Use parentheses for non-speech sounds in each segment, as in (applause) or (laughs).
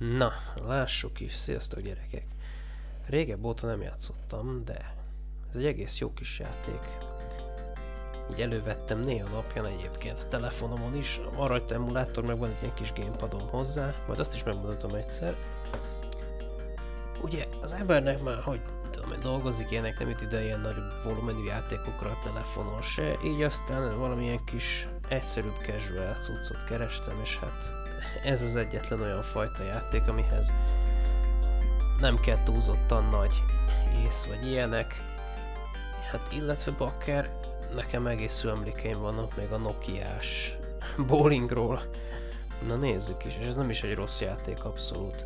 Na, lássuk is. Sziasztok gyerekek. Régebb óta nem játszottam, de ez egy egész jó kis játék. Így elővettem néha napján egyébként a telefonomon is. Van rajta emulátor, meg van egy ilyen kis gamepadom hozzá, majd azt is megmutatom egyszer. Ugye az embernek már, hogy tudom, dolgozik ilyenek, nem itt ide ilyen nagyobb volumenű játékokra a telefonon se, így aztán valamilyen kis egyszerűbb casual cuccot kerestem, és hát ez az egyetlen olyan fajta játék, amihez nem kell túlzottan nagy ész vagy ilyenek. Hát illetve bakker, nekem egész emlékeim vannak még a Nokiás bowlingról. Na nézzük is, és ez nem is egy rossz játék abszolút.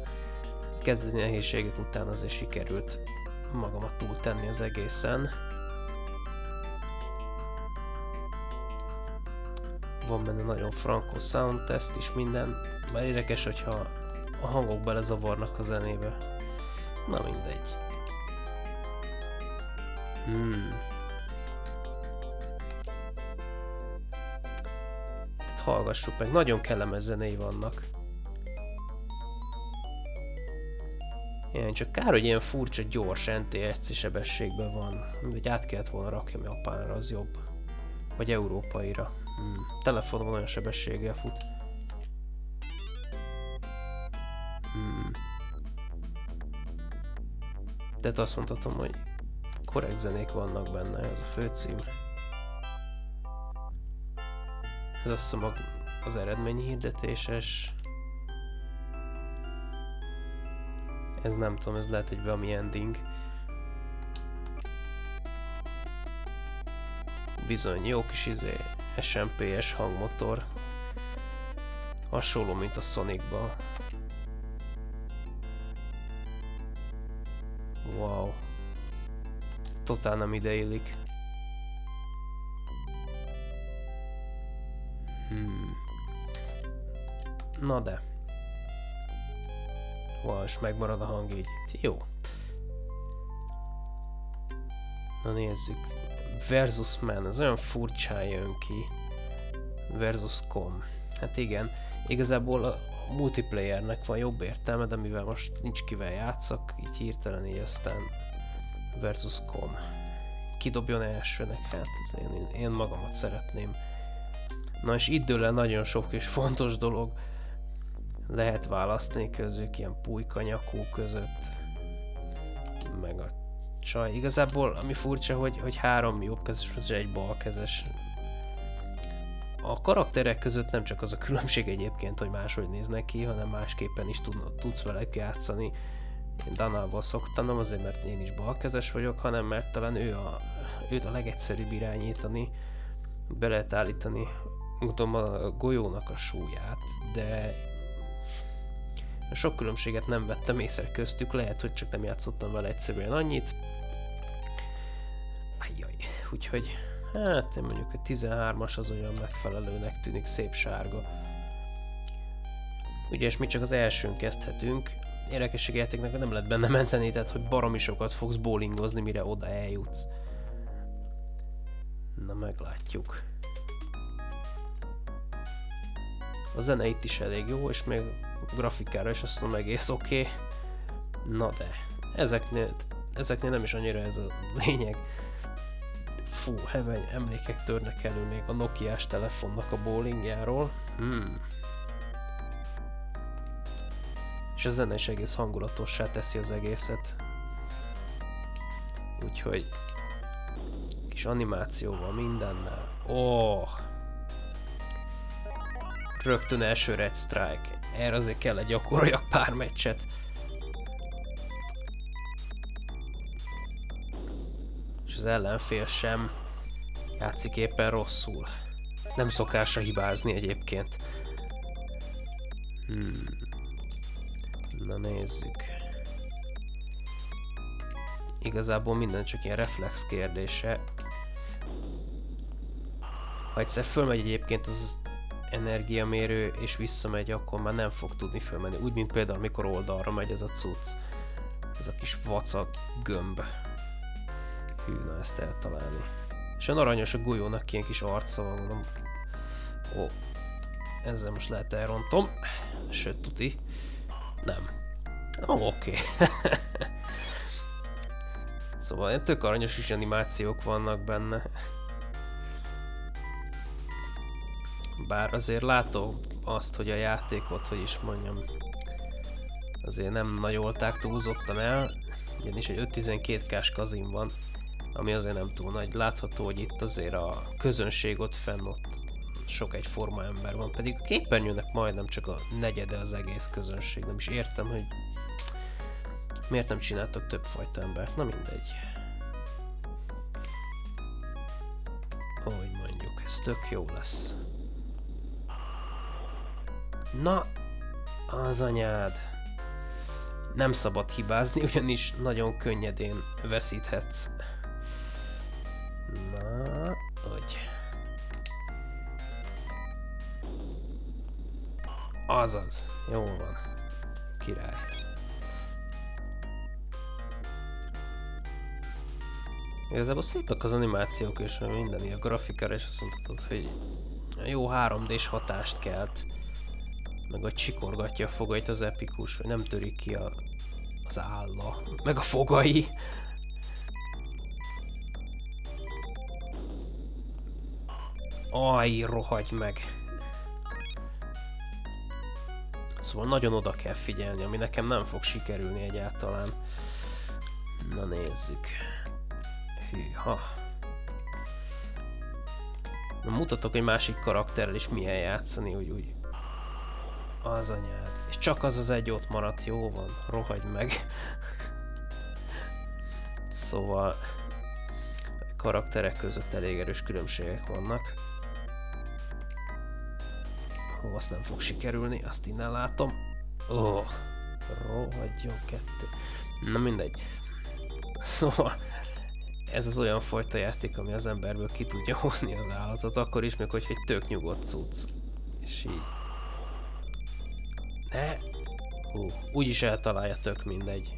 Kezdeti nehézségek után azért sikerült magamat túltenni az egészen. Van benne nagyon frankó sound test is minden, már érdekes, hogyha a hangok belezavarnak a zenébe. Na mindegy. Hmm. Tehát hallgassuk meg, nagyon kellemes zenéi vannak. Ilyen, csak kár, hogy ilyen furcsa, gyors NTSC sebességben van. Mindegy, át kellett volna rakjam Japánra, az jobb. Vagy európaira. Hmm. Telefonon olyan sebességgel fut. Tehát azt mondhatom, hogy korrekt zenék vannak benne, ez a főcím. Ez azt hiszem az eredményhirdetéses. Ez nem tudom, ez lehet egy valami ending. Bizony, jó kis izé, SMP-es hangmotor. Hasonló, mint a Sonicba. Wow. Totál nem ideillik. Hmm. Na de. Wow, és megmarad a hang így. Jó. Na nézzük. Versus Man, ez olyan furcsán jön ki. Versus Com. Hát igen, igazából multiplayernek van jobb értelme, de mivel most nincs kivel játszak, így hirtelen így aztán versus com. Kidobjon elsőnek, hát én, én magamat szeretném. Na és itt dől nagyon sok és fontos dolog. Lehet választani közük ilyen pulykanyakú között. Meg a csaj. Igazából ami furcsa, hogy, hogy három jobbkezes, vagy egy balkezes a karakterek között nem csak az a különbség egyébként, hogy máshogy néznek ki, hanem másképpen is tud, tudsz velük játszani. Én Danával szoktam, nem azért, mert én is balkezes vagyok, hanem mert talán ő a, őt a legegyszerűbb irányítani, be lehet állítani, gondolom a golyónak a súlyát, de sok különbséget nem vettem észre köztük, lehet, hogy csak nem játszottam vele egyszerűen annyit. Ajjaj, úgyhogy Hát én mondjuk a 13-as az olyan megfelelőnek tűnik, szép sárga. Ugye, és mi csak az elsőn kezdhetünk. Érdekesség játéknak nem lehet benne menteni, tehát hogy baromi sokat fogsz bowlingozni, mire oda eljutsz. Na meglátjuk. A zene itt is elég jó, és még grafikára is azt mondom egész oké. Okay. Na de, ezeknél, ezeknél nem is annyira ez a lényeg. Fú, heveny emlékek törnek elő még a Nokia-s telefonnak a bowlingjáról. Hmm. És a zene is egész hangulatossá teszi az egészet. Úgyhogy kis animációval mindennel. Oh! Rögtön első Red Strike. Erre azért kell egy gyakoroljak pár meccset. Az ellenfél sem játszik éppen rosszul. Nem szokása hibázni egyébként. Hmm. Na nézzük. Igazából minden csak ilyen reflex kérdése. Ha egyszer fölmegy egyébként az energiamérő és visszamegy, akkor már nem fog tudni fölmenni. Úgy, mint például amikor oldalra megy ez a cucc. Ez a kis vaca gömb. Hű, na ezt eltalálni. És a aranyos a golyónak ilyen kis arca van, mondom. Ó, ezzel most lehet elrontom. Sőt, tuti. Nem. Ó, oh, oké. (laughs) Szóval tök aranyos is animációk vannak benne. Bár azért látom azt, hogy a játékot, hogy is mondjam, azért nem nagyolták túlzottan el, ugyanis egy 5-12 k kazin van, ami azért nem túl nagy. Látható, hogy itt azért a közönség ott fenn ott sok egyforma ember van, pedig a képernyőnek majdnem csak a negyede az egész közönség. Nem is értem, hogy miért nem csináltak több fajta embert. Na mindegy. Ahogy mondjuk, ez tök jó lesz. Na, az anyád. Nem szabad hibázni, ugyanis nagyon könnyedén veszíthetsz. Hogy... Azaz, jó van. Király. Igazából szépek az animációk és minden, a grafikára, és azt mondhatod, hogy jó 3D-s hatást kelt meg hogy csikorgatja a fogait az epikus, hogy nem törik ki a, az álla, meg a fogai. Aj, rohagy meg. Szóval nagyon oda kell figyelni, ami nekem nem fog sikerülni egyáltalán. Na nézzük. Hűha. Mutatok egy másik karakterrel is milyen játszani, úgy, úgy az anyád. És csak az az egy ott maradt, jó van, rohagy meg. szóval karakterek között elég erős különbségek vannak. Ó, azt nem fog sikerülni, azt innen látom. Ó, oh, rohadjon kettő. Na mindegy. Szóval ez az olyan fajta játék, ami az emberből ki tudja hozni az állatot, akkor is, még hogy egy tök nyugodt cucc. És így ne? Hú, úgyis eltalálja tök mindegy.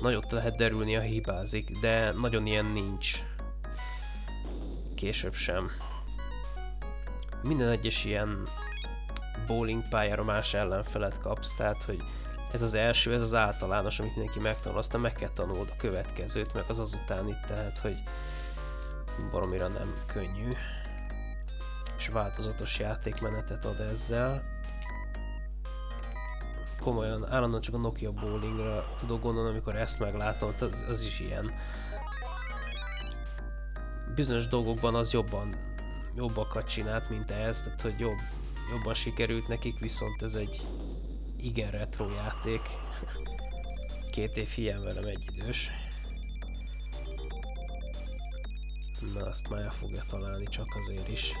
Nagyot lehet derülni, a hibázik, de nagyon ilyen nincs. Később sem. Minden egyes ilyen bowling pályára más ellenfelet kapsz, tehát hogy ez az első, ez az általános, amit mindenki megtanul, aztán meg kell tanulod a következőt, meg az azután itt, tehát hogy baromira nem könnyű. És változatos játékmenetet ad ezzel komolyan, állandóan csak a Nokia bowlingra tudok gondolni, amikor ezt meglátom, az, az is ilyen. Bizonyos dolgokban az jobban, jobbakat csinált, mint ez, tehát hogy jobb, jobban sikerült nekik, viszont ez egy igen retro játék. Két év hiány velem egy idős. Na, azt már el fogja találni csak azért is.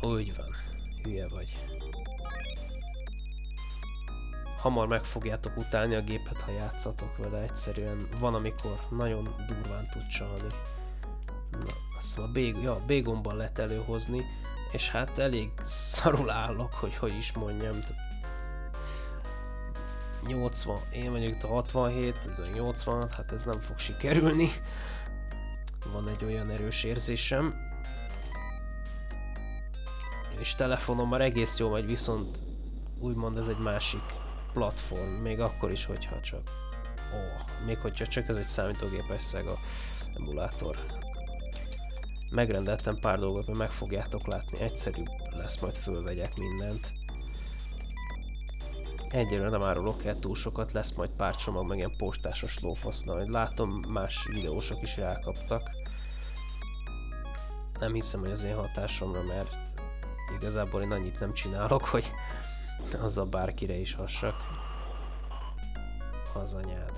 Úgy van. Hülye vagy. Hamar meg fogjátok utálni a gépet, ha játszatok vele, egyszerűen van, amikor nagyon durván tud csalni. Azt a B, ja, B gombbal lehet előhozni, és hát elég szarul állok, hogy hogy is mondjam. 80, én mondjuk a 67, 80, hát ez nem fog sikerülni. Van egy olyan erős érzésem és telefonon már egész jó megy, viszont úgymond ez egy másik platform, még akkor is, hogyha csak ó, oh, még hogyha csak ez egy számítógépes Sega emulátor. Megrendeltem pár dolgot, mert meg fogjátok látni, egyszerűbb lesz, majd fölvegyek mindent. Egyelőre nem árulok el túl sokat, lesz majd pár csomag, meg ilyen postásos lófasz, hogy látom, más videósok is elkaptak. Nem hiszem, hogy az én hatásomra, mert Igazából én annyit nem csinálok, hogy azzal bárkire is hassak. Az anyád.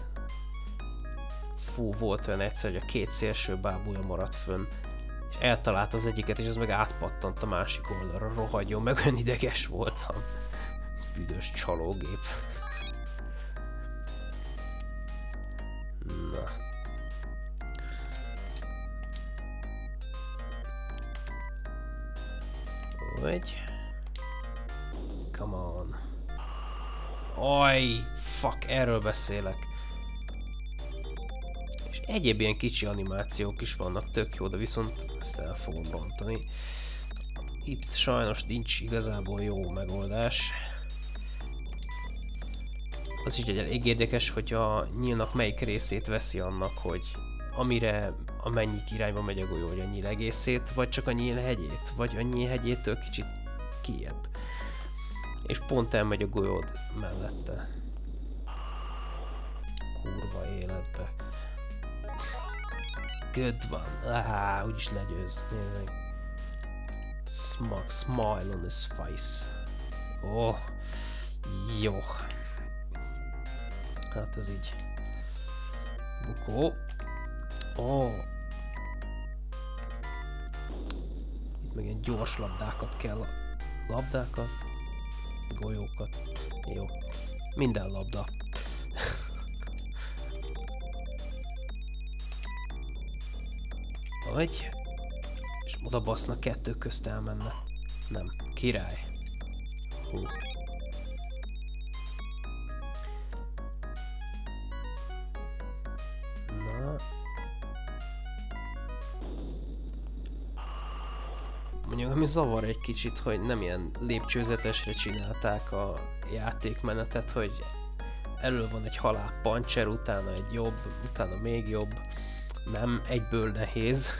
Fú, volt olyan egyszer, hogy a két szélső bábúja maradt fönn, eltalált az egyiket, és az meg átpattant a másik oldalra, rohadjon, meg olyan ideges voltam. Büdös csalógép. Na. vagy. Come on. Aj, fuck, erről beszélek. Egyéb ilyen kicsi animációk is vannak, tök jó, de viszont ezt el fogom rontani. itt sajnos nincs igazából jó megoldás. Az így egy elég érdekes, hogy a nyílnak melyik részét veszi annak, hogy amire a mennyi irányba megy a golyó, hogy a nyíl egészét, vagy csak a nyíl hegyét, vagy a nyíl hegyétől kicsit kiebb. És pont elmegy a golyód mellette. Kurva életbe. Good van. Ah, úgyis legyőz. Nézzük. Smug smile on his face. Oh, jó. Hát ez így. Bukó. Oh. Itt meg ilyen gyors labdákat kell. Labdákat. Golyókat. Jó. Minden labda. Vagy. És oda basznak kettő közt elmenne. Nem. Király. Hú. Na. Mondjuk, ami zavar egy kicsit, hogy nem ilyen lépcsőzetesre csinálták a játékmenetet, hogy elő van egy halál pancser, utána egy jobb, utána még jobb. Nem, egyből nehéz.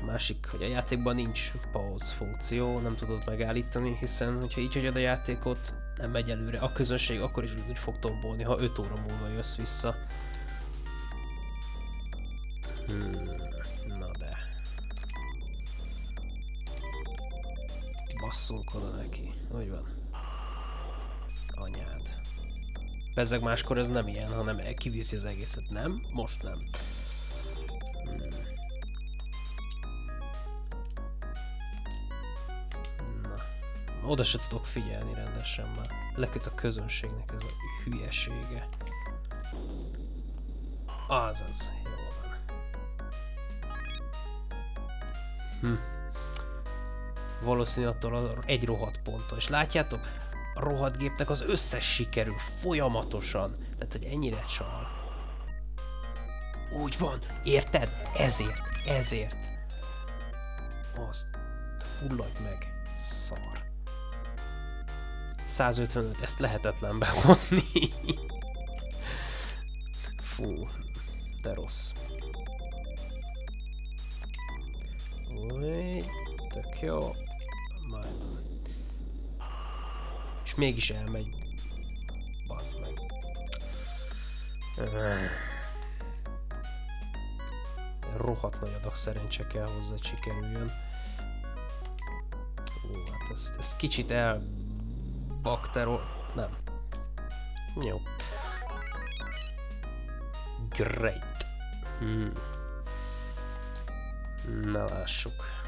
A másik, hogy a játékban nincs pause funkció, nem tudod megállítani, hiszen hogyha így hagyod a játékot, nem megy előre. A közönség akkor is úgy fog tombolni, ha 5 óra múlva jössz vissza. Hmm, na de. Basszunk oda neki. Hogy van? Anyád. Bezzeg máskor ez nem ilyen, hanem kiviszi az egészet. Nem? Most nem. Oda se tudok figyelni rendesen már. Leköt a közönségnek ez a hülyesége. Azaz, jó van. Hm. Valószínű attól egy rohadt ponttól. És látjátok, rohadt gépnek az összes sikerül folyamatosan. Tehát, hogy ennyire csal. Úgy van, érted? Ezért, ezért. Azt fulladj meg, szar. 155, ezt lehetetlen behozni. Fú, de rossz. Új, tök jó. Majd. És mégis elmegy. Bazd meg. Rohadt nagy adag szerencse kell hozzá, sikerüljön. Ó, hát ezt, ezt kicsit el Baktero... Nem. Jó. Great. Hmm. Na lássuk.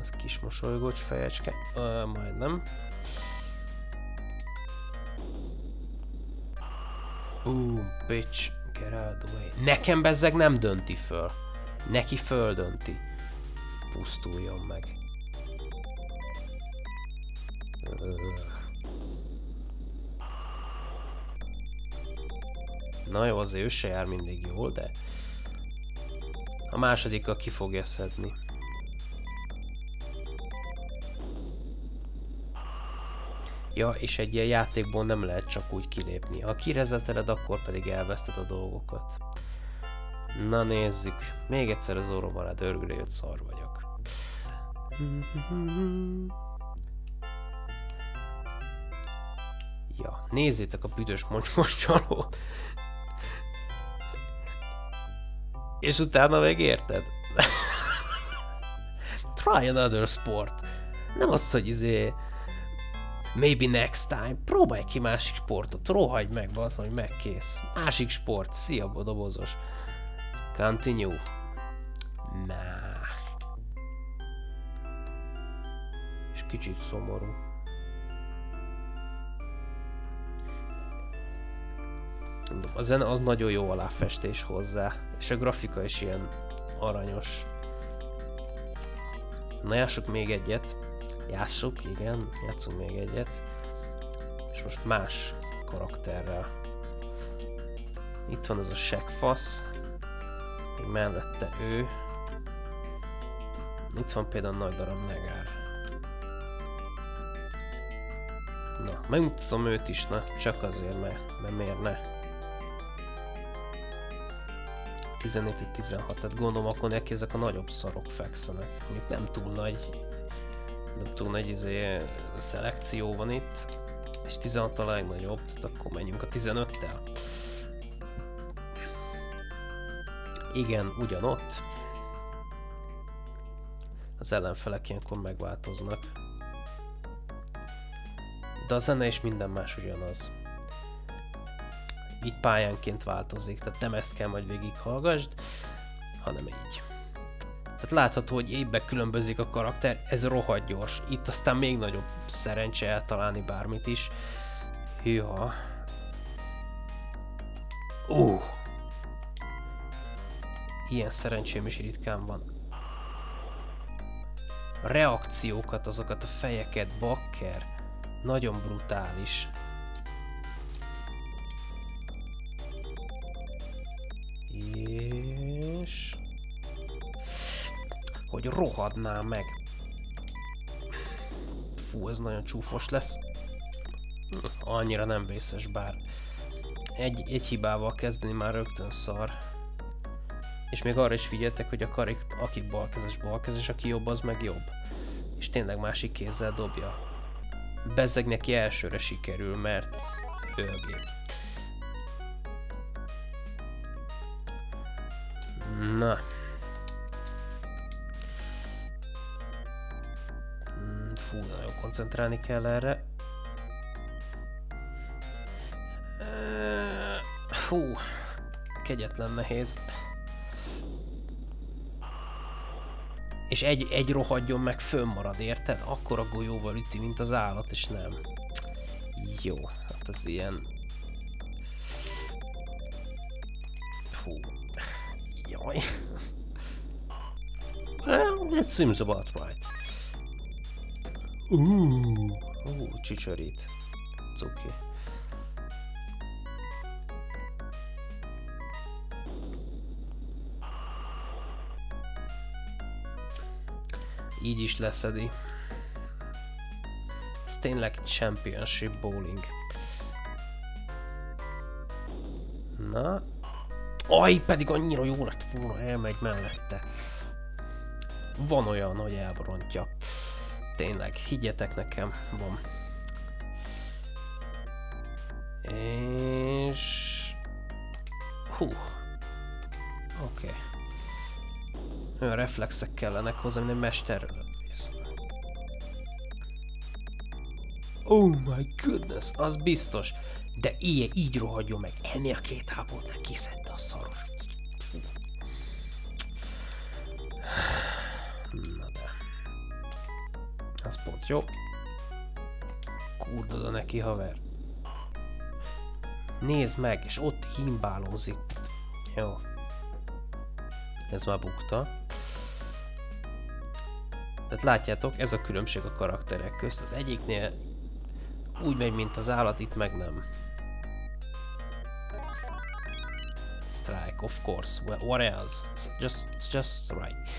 Az kis mosolygós fejecske. Uh, majdnem. Boom, bitch, get out the way. Nekem bezzeg nem dönti föl. Neki földönti. Pusztuljon meg. Na jó, azért ő se jár mindig jól, de a másodikkal ki fogja szedni. Ja, és egy ilyen játékból nem lehet csak úgy kilépni. Ha kirezeteled, akkor pedig elveszted a dolgokat. Na nézzük. Még egyszer az orrom alá dörgülő, szar vagyok. Ja, nézzétek a büdös mocsmos csalót. És utána meg érted? (laughs) Try another sport. Nem az, hogy izé... Maybe next time. Próbálj ki másik sportot. Rohagy meg, az, hogy megkész. Másik sport. Szia, dobozos. Continue. Nah. És kicsit szomorú. a zene az nagyon jó aláfestés hozzá, és a grafika is ilyen aranyos. Na jássuk még egyet. Jássuk, igen, játszunk még egyet. És most más karakterrel. Itt van ez a segfasz. Még mellette ő. Itt van például nagy darab negár. Na, megmutatom őt is, na, csak azért, mert, miért ne. 14-16, tehát gondolom akkor neki ezek a nagyobb szarok fekszenek. Mondjuk nem túl nagy, nem túl nagy izé, szelekció van itt, és 16 a legnagyobb, tehát akkor menjünk a 15-tel. Igen, ugyanott. Az ellenfelek ilyenkor megváltoznak. De a zene és minden más ugyanaz így pályánként változik, tehát nem ezt kell majd végighallgasd, hanem így. Tehát látható, hogy évbe különbözik a karakter, ez rohadt gyors. Itt aztán még nagyobb szerencse eltalálni bármit is. Hűha. Ó! Uh. Ilyen szerencsém is ritkán van. Reakciókat, azokat a fejeket, bakker. Nagyon brutális. Hogy rohadná meg. Fú, ez nagyon csúfos lesz. Annyira nem vészes, bár egy, egy hibával kezdeni már rögtön szar. És még arra is figyeltek, hogy a karik, aki balkezes, balkezes, aki jobb, az meg jobb. És tényleg másik kézzel dobja. Bezzeg neki elsőre sikerül, mert ő. Na. Koncentrálni kell erre. Fú, kegyetlen nehéz. És egy, egy rohadjon meg fönnmarad, érted? Akkor a golyóval üti, mint az állat, és nem. Jó, hát ez ilyen... Fú, Jaj. (laughs) well, it seems about right. Ooh. Ooh, csicsorít. Cuki. Így is leszedi. Ez tényleg Championship Bowling. Na, Aj, pedig annyira jó lett volna, elmegy mellette. Van olyan, hogy elborontja. Tényleg, higgyetek nekem, van. És... Hú. Oké. Okay. Olyan reflexek kellenek hozzá, mint egy mesterről Oh my goodness, az biztos. De ilyen így rohadjon meg. Ennél a két háborúnál kiszedte a szaros. Jó. Kurdoda neki, haver. Nézd meg, és ott himbálózik. Jó. Ez már bukta. Tehát látjátok, ez a különbség a karakterek közt. Az egyiknél úgy megy, mint az állat, itt meg nem. Strike, of course. What else? Just, just right.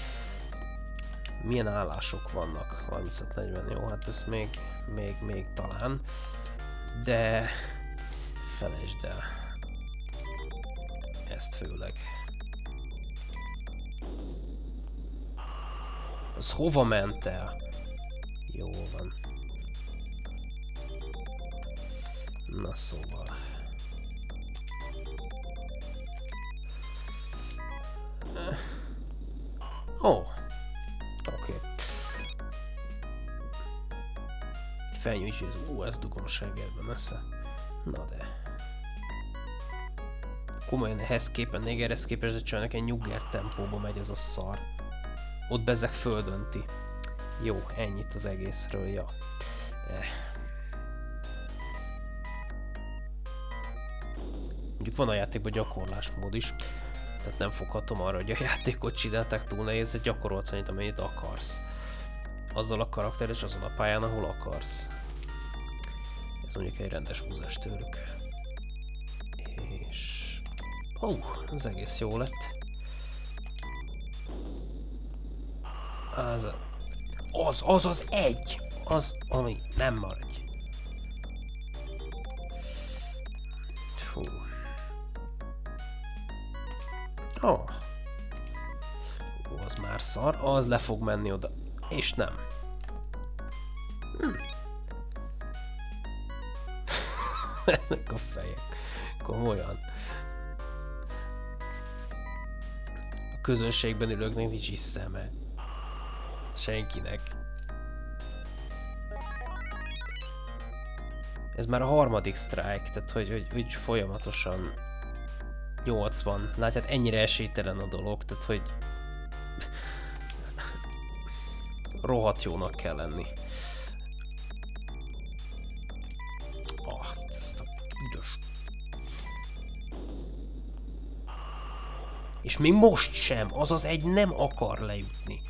Milyen állások vannak? 35-40, jó, hát ez még, még, még talán. De felejtsd el. Ezt főleg. Az hova ment el? Jó van. Na szóval. Ó. Oh. Felnyújtja, hogy ú, ez dugomság ebben össze. Na de. Komolyan ehhez képen, négerhez képest, de csak egy nyugger tempóba megy ez a szar. Ott bezek földönti. Jó, ennyit az egészről, ja. Eh. Mondjuk van a játékban gyakorlásmód is, tehát nem foghatom arra, hogy a játékot csinálták túl nehéz, gyakorolsz annyit, amennyit akarsz. Azzal a karakter és azon a pályán, ahol akarsz. Ez mondjuk egy rendes húzás tőlük. És... Ó, oh, ez egész jó lett. Az, az, az az egy! Az, ami nem maradj. Fú. Oh. Ó, az már szar, az le fog menni oda. És nem. Hm. (laughs) Ezek a fejek. Komolyan. A közönségben ülőknek nincs is szeme. Senkinek. Ez már a harmadik strike, tehát hogy, hogy, hogy folyamatosan 80. Látját, ennyire esélytelen a dolog, tehát hogy rohadt jónak kell lenni. Oh, És még most sem, azaz egy nem akar lejutni.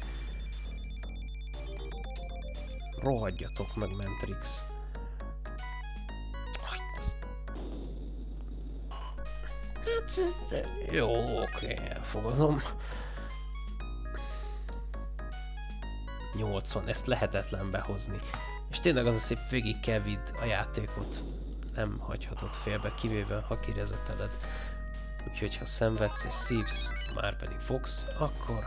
Rohadjatok meg, Mentrix. Jó, oké, elfogadom. 80, ezt lehetetlen behozni. És tényleg az a szép, végig kell a játékot. Nem hagyhatod félbe, kivéve ha kirezeteled. Úgyhogy ha szenvedsz és szívsz, már pedig fogsz, akkor...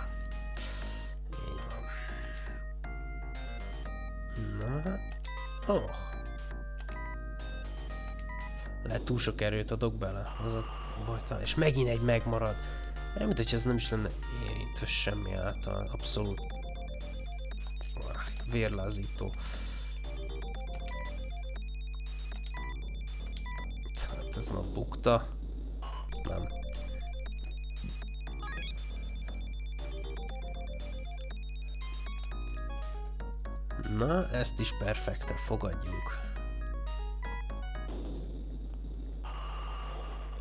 Na, oh. Lehet túl sok erőt adok bele, az a bajtalan. És megint egy megmarad. Nem, mint hogy ez nem is lenne érintve semmi által. Abszolút vérlázító. Hát ez ma bukta. Nem. Na, ezt is perfektre fogadjuk.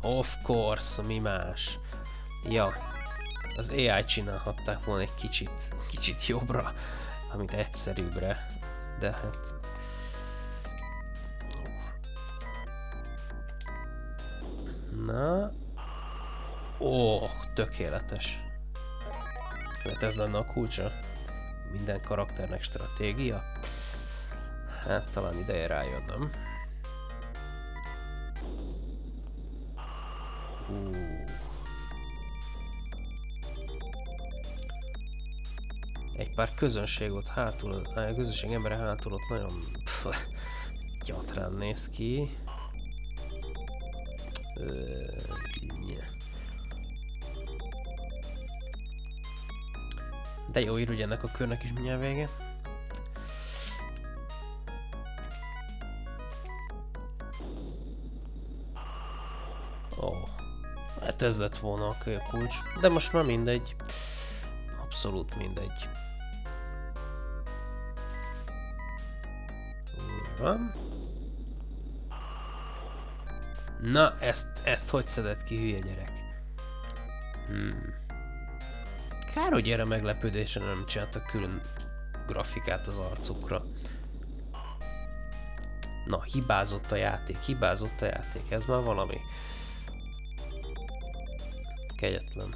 Of course, mi más. Ja, az AI csinálhatták volna egy kicsit, kicsit jobbra, amit egyszerűbbre, de hát... Na... Ó, oh, tökéletes. Mert ez lenne a kulcsa. Minden karakternek stratégia. Hát talán ideje rájönnöm. Egy pár közönség ott hátul, a közönség embere hátul ott nagyon pff, gyatrán néz ki. De jó ír, hogy ennek a körnek is mindjárt vége. Hát ez lett volna a kulcs, de most már mindegy. Abszolút mindegy. Van. Na, ezt, ezt hogy szedett ki, hülye gyerek? Hmm. Kár, hogy erre meglepődésre nem csináltak külön grafikát az arcukra. Na, hibázott a játék, hibázott a játék, ez már valami. Kegyetlen.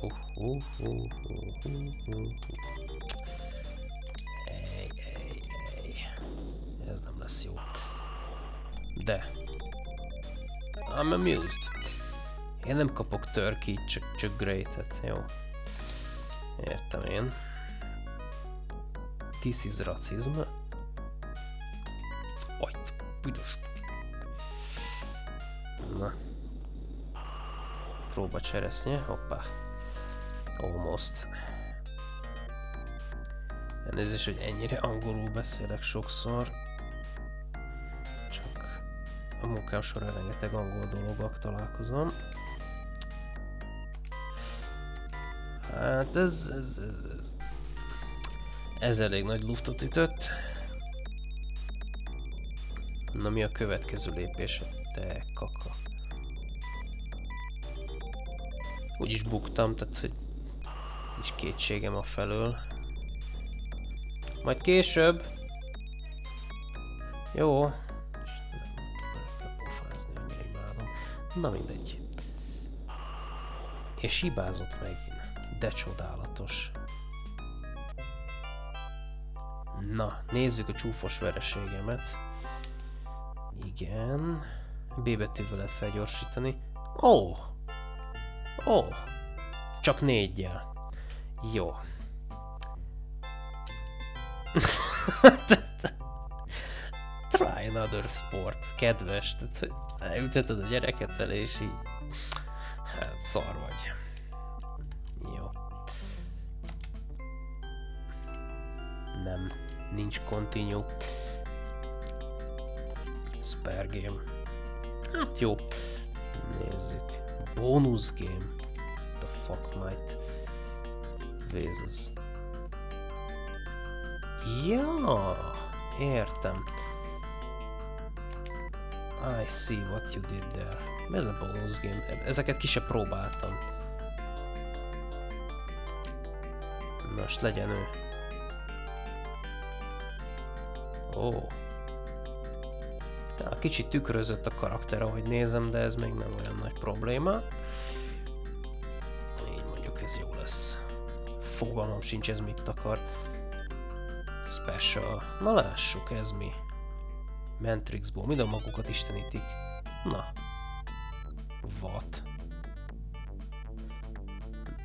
Uh, uh, uh, uh, uh, uh. Ej, lesz jó. De. I'm amused. Én nem kapok turkey, csak, csak great-et, jó. Értem én. This is racism. Oj, büdös Na. Próba cseresznye, hoppá. Almost. Elnézést, hogy ennyire angolul beszélek sokszor. A munkám során rengeteg angol dologgal találkozom. Hát ez, ez, ez, ez. Ez elég nagy luftot ütött. Na mi a következő lépés? Te kaka. Úgyis buktam, tehát hogy nincs kétségem a felől. Majd később. Jó. Na mindegy. És hibázott megint. De csodálatos. Na, nézzük a csúfos vereségemet. Igen. B betűvel lehet felgyorsítani. Ó! Oh. Ó! Oh. Csak négyel. Jó. (laughs) Try another sport. Kedves. Tehát, elülteted a gyereket vele, és így... Hát, szar vagy. Jó. Nem. Nincs continue. Spare game. Hát jó. Nézzük. Bonus game. The fuck might. Jesus. Ja, értem. I see what you did there. Ez a bonus game. Ezeket ki próbáltam. Most legyen ő. Ó. Oh. Ja, kicsit tükrözött a karakter, ahogy nézem, de ez még nem olyan nagy probléma. Így mondjuk ez jó lesz. Fogalmam sincs ez mit akar. Special. Na lássuk, ez mi. Mentrixból. Mind a magukat istenítik. Na. What?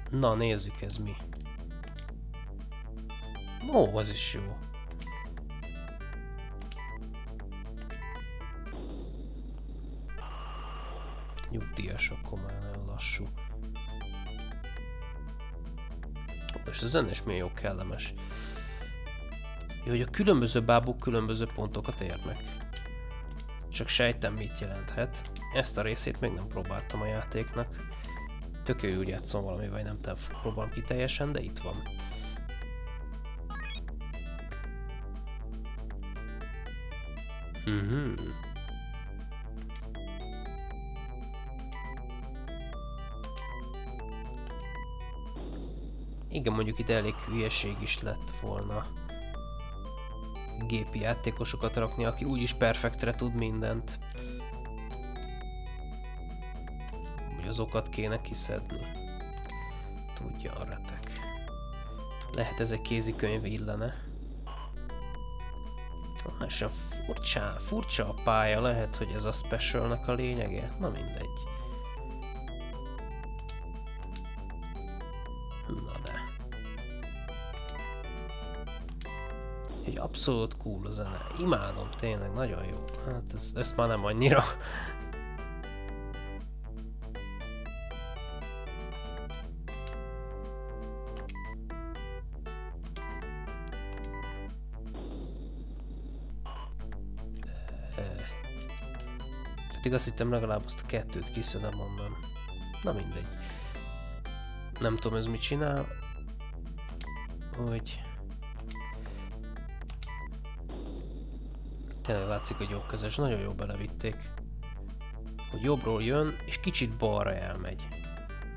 Na, nézzük ez mi. Ó, az is jó. Nyugdíjasok akkor már nagyon lassú. És a zene is milyen jó kellemes. Jó, hogy a különböző bábuk különböző pontokat érnek. Csak sejtem mit jelenthet. Ezt a részét még nem próbáltam a játéknak. Tök jó, úgy játszom valamivel, nem próbálom ki teljesen, de itt van. Mhm. Igen, mondjuk itt elég hülyeség is lett volna gépi játékosokat rakni, aki úgyis perfektre tud mindent. Hogy azokat kéne kiszedni. Tudja a retek. Lehet ez egy kézikönyv illene. És a furcsa, furcsa a pálya, lehet, hogy ez a specialnak a lényege? Na mindegy. Abszolút cool a zene. Imádom, tényleg, nagyon jó. Hát ezt, ezt már nem annyira. Pedig azt hittem legalább azt a kettőt kiszedem onnan. Na mindegy. Nem tudom ez mit csinál. Hogy... Tényleg látszik, hogy közös. Nagyon jó belevitték. Hogy jobbról jön, és kicsit balra elmegy.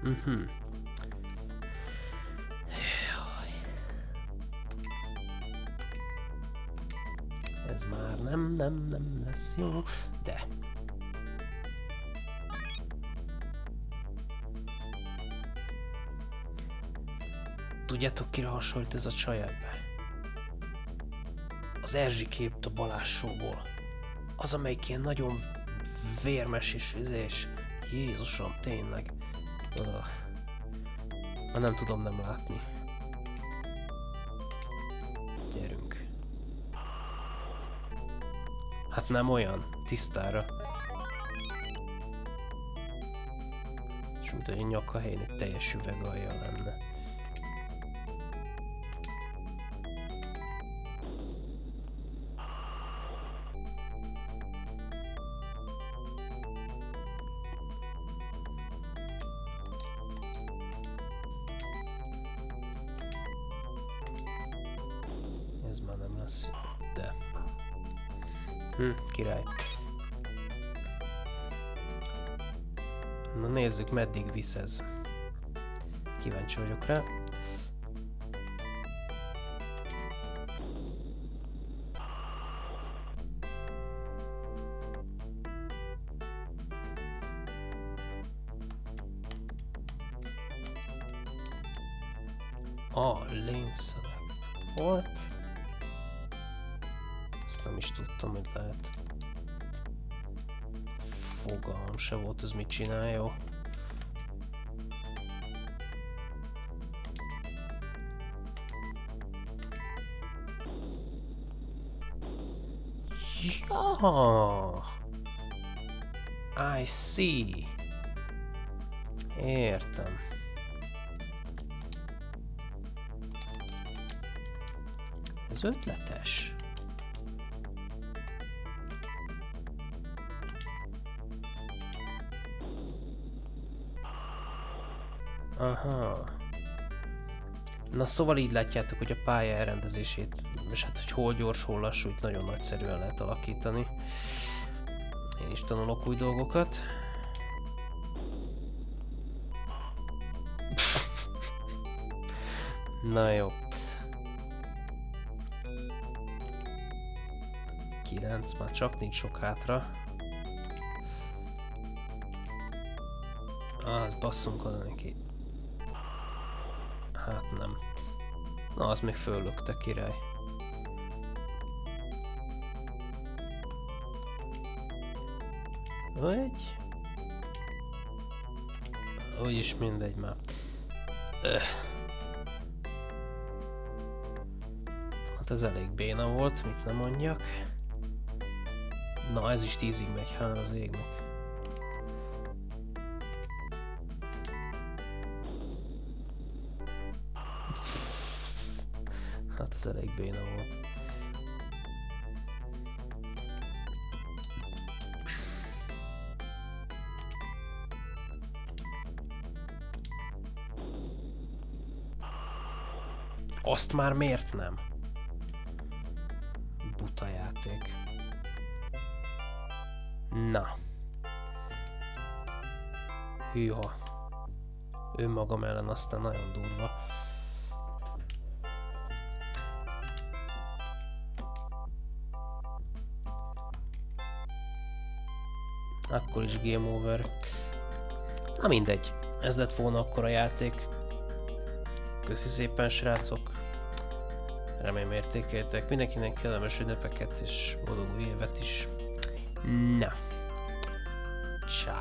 Mhm. Uh. Ez már nem, nem, nem lesz jó, de Tudjátok, kire hasonlít ez a csaj ebbe? Az Erzsikép a Balázsóból. Az, amelyik ilyen nagyon vérmes és vizés. Jézusom, tényleg. Már nem tudom nem látni. Gyerünk. Hát nem olyan, tisztára. És mint hogy a nyaka helyén egy teljes üvegalja lenne. Na nézzük, meddig visz ez. Kíváncsi vagyok rá. Csinál, jó? Ja! I see. Értem. Ez ötletes. Aha. Na szóval így látjátok, hogy a pálya elrendezését, és hát hogy hol gyors, hol lassú, itt nagyon nagyszerűen lehet alakítani. Én is tanulok új dolgokat. (laughs) Na jó. 9, már csak nincs sok hátra. Ah, basszunk oda neki. Na, az még föllökte király. Vagy? Úgyis mindegy már. Öh. Hát ez elég béna volt, mit nem mondjak. Na, ez is tízig megy, hát az égnek. Hát ez elég béna volt. Azt már miért nem? Buta játék. Na. Hűha. Önmagam ellen aztán nagyon durva. Akkor is game over. Na mindegy, ez lett volna akkor a játék. Köszi szépen srácok. Remélem értékeltek. Mindenkinek kellemes ünnepeket és boldog új évet is. Na. Ciao.